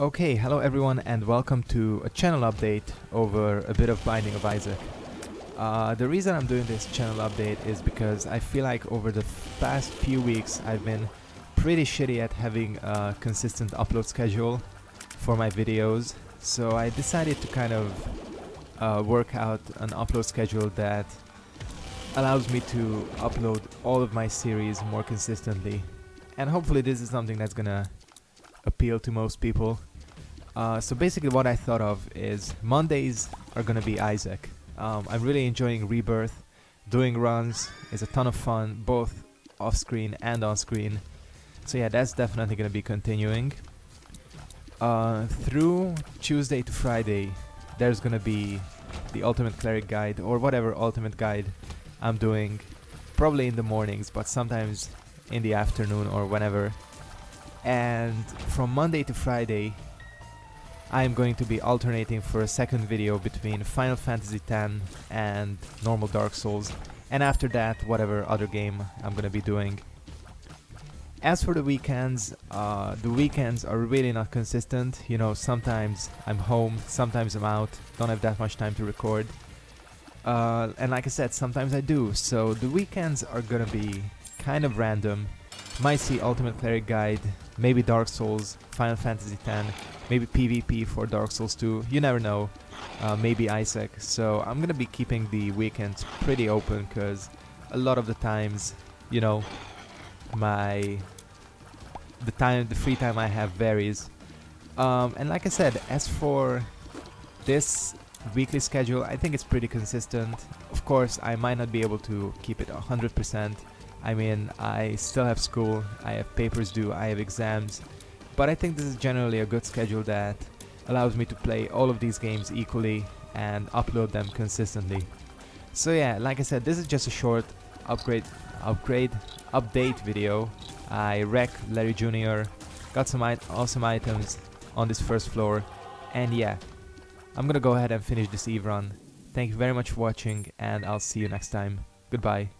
Okay, hello everyone and welcome to a channel update over a bit of Binding of Isaac. Uh, the reason I'm doing this channel update is because I feel like over the past few weeks I've been pretty shitty at having a consistent upload schedule for my videos so I decided to kind of uh, work out an upload schedule that allows me to upload all of my series more consistently and hopefully this is something that's gonna appeal to most people. Uh, so basically what I thought of is Mondays are gonna be Isaac. Um, I'm really enjoying Rebirth. Doing runs is a ton of fun, both off screen and on screen. So yeah, that's definitely gonna be continuing. Uh, through Tuesday to Friday, there's gonna be the Ultimate Cleric Guide or whatever Ultimate Guide I'm doing. Probably in the mornings, but sometimes in the afternoon or whenever. And from Monday to Friday, I am going to be alternating for a second video between Final Fantasy X and normal Dark Souls, and after that, whatever other game I'm gonna be doing. As for the weekends, uh, the weekends are really not consistent. You know, sometimes I'm home, sometimes I'm out, don't have that much time to record. Uh, and like I said, sometimes I do, so the weekends are gonna be kind of random. Might see Ultimate Cleric Guide, maybe Dark Souls, Final Fantasy X, maybe PvP for Dark Souls 2, you never know. Uh, maybe Isaac. So I'm gonna be keeping the weekends pretty open because a lot of the times, you know, my the time, the free time I have varies. Um, and like I said, as for this weekly schedule, I think it's pretty consistent. Of course, I might not be able to keep it 100%. I mean, I still have school, I have papers due, I have exams, but I think this is generally a good schedule that allows me to play all of these games equally and upload them consistently. So yeah, like I said, this is just a short upgrade, upgrade, update video. I wreck Larry Jr., got some awesome items on this first floor, and yeah, I'm gonna go ahead and finish this Eve run. Thank you very much for watching, and I'll see you next time. Goodbye.